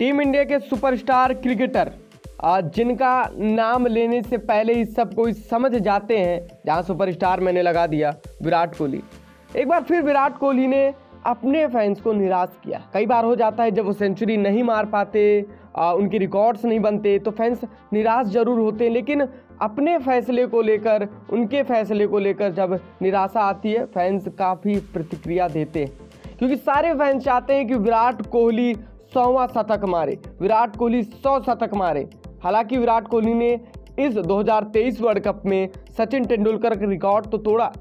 Team India के superstar cricketer. जिनका नाम लेने से पहले ही सब कोई समझ जाते हैं, जहाँ सुपरस्टार मैंने लगा दिया, विराट कोहली। एक बार फिर विराट कोहली ने अपने फैंस को निराश किया। कई बार हो जाता है जब वो सेंचुरी नहीं मार पाते उनके रिकॉर्ड्स नहीं बनते तो फैंस निराश ज़रूर होते हैं, लेकिन अपने फैसले को लेकर, उनके फैसले को लेकर जब निराशा आती है, फैंस काफ़ी प्रतिक्रिया देते हैं। क्योंकि सारे फैंस चाहते हैं कि विराट कोहली सौवा शतक मारे, विराट कोहली सौ शतक मारे। हालाँकि विराट कोहली ने इस 2023 वर्ल्ड कप में सचिन तेंदुलकर का रिकॉर्ड तो तोड़ा,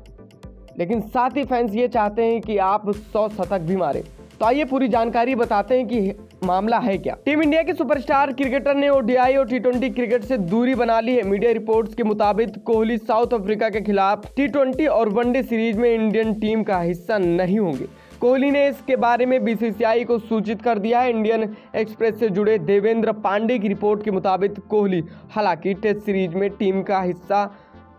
लेकिन साथ ही फैंस ये चाहते हैं कि आप सौ शतक भी मारे। तो आइए पूरी जानकारी बताते हैं कि मामला है क्या। टीम इंडिया के सुपरस्टार क्रिकेटर ने ओडीआई और टी क्रिकेट से दूरी बना ली है। मीडिया रिपोर्ट्स के मुताबिक कोहली साउथ अफ्रीका के खिलाफ टी और वनडे सीरीज़ में इंडियन टीम का हिस्सा नहीं होंगे। कोहली ने इसके बारे में बीसीसीआई को सूचित कर दिया है। इंडियन एक्सप्रेस से जुड़े देवेंद्र पांडे की रिपोर्ट के मुताबिक कोहली हालाँकि टेस्ट सीरीज़ में टीम का हिस्सा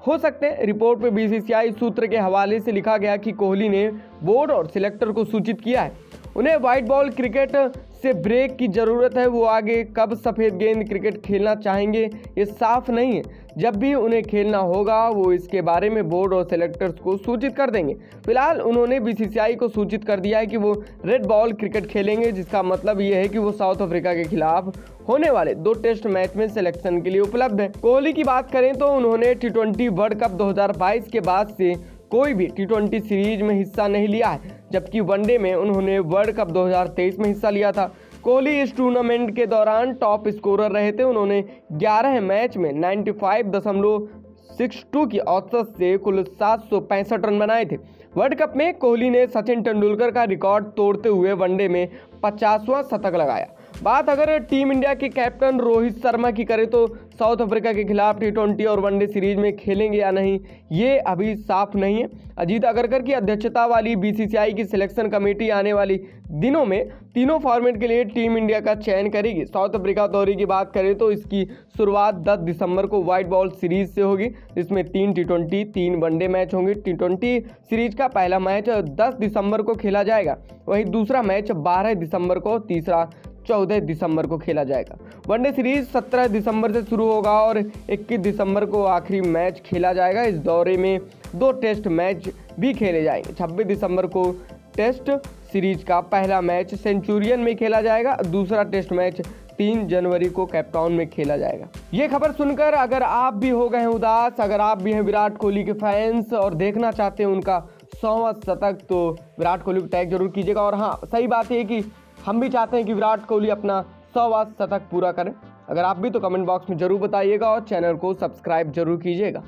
हो सकते हैं। रिपोर्ट में बीसीसीआई सूत्र के हवाले से लिखा गया कि कोहली ने बोर्ड और सिलेक्टर को सूचित किया है। उन्हें व्हाइट बॉल क्रिकेट से ब्रेक की ज़रूरत है। वो आगे कब सफ़ेद गेंद क्रिकेट खेलना चाहेंगे, ये साफ़ नहीं है। जब भी उन्हें खेलना होगा, वो इसके बारे में बोर्ड और सेलेक्टर्स को सूचित कर देंगे। फ़िलहाल उन्होंने बीसीसीआई को सूचित कर दिया है कि वो रेड बॉल क्रिकेट खेलेंगे, जिसका मतलब ये है कि वो साउथ अफ्रीका के खिलाफ होने वाले दो टेस्ट मैच में सिलेक्शन के लिए उपलब्ध है। कोहली की बात करें तो उन्होंने टी वर्ल्ड कप 2022 के बाद से कोई भी टी ट्वेंटी सीरीज़ में हिस्सा नहीं लिया है, जबकि वनडे में उन्होंने वर्ल्ड कप 2023 में हिस्सा लिया था। कोहली इस टूर्नामेंट के दौरान टॉप स्कोरर रहे थे। उन्होंने 11 मैच में 95.62 की औसत से कुल सात सौ पैंसठ रन बनाए थे। वर्ल्ड कप में कोहली ने सचिन तेंदुलकर का रिकॉर्ड तोड़ते हुए वनडे में पचासवां शतक लगाया। बात अगर टीम इंडिया के कैप्टन रोहित शर्मा की करें तो साउथ अफ्रीका के खिलाफ टी ट्वेंटी और वनडे सीरीज़ में खेलेंगे या नहीं, ये अभी साफ़ नहीं है। अजीत अगरकर की अध्यक्षता वाली बीसीसीआई की सिलेक्शन कमेटी आने वाली दिनों में तीनों फॉर्मेट के लिए टीम इंडिया का चयन करेगी। साउथ अफ्रीका दौरे की बात करें तो इसकी शुरुआत 10 दिसंबर को व्हाइट बॉल सीरीज़ से होगी, जिसमें तीन टी ट्वेंटी तीन वनडे मैच होंगे। टी ट्वेंटी सीरीज़ का पहला मैच 10 दिसंबर को खेला जाएगा, वहीं दूसरा मैच 12 दिसंबर को, तीसरा चौदह दिसंबर को खेला जाएगा। वनडे सीरीज़ 17 दिसंबर से शुरू होगा और 21 दिसंबर को आखिरी मैच खेला जाएगा। इस दौरे में दो टेस्ट मैच भी खेले जाएँगे। 26 दिसंबर को टेस्ट सीरीज़ का पहला मैच सेंचुरियन में खेला जाएगा। दूसरा टेस्ट मैच तीन जनवरी को कैपटाउन में खेला जाएगा। ये खबर सुनकर अगर आप भी हो गए हैं उदास, अगर आप भी हैं विराट कोहली के फैंस और देखना चाहते हैं उनका सौवा शतक तो विराट कोहली को टैग ज़रूर कीजिएगा। और हाँ सही बात है कि हम भी चाहते हैं कि विराट कोहली अपना सौवा शतक पूरा करें। अगर आप भी तो कमेंट बॉक्स में ज़रूर बताइएगा और चैनल को सब्सक्राइब ज़रूर कीजिएगा।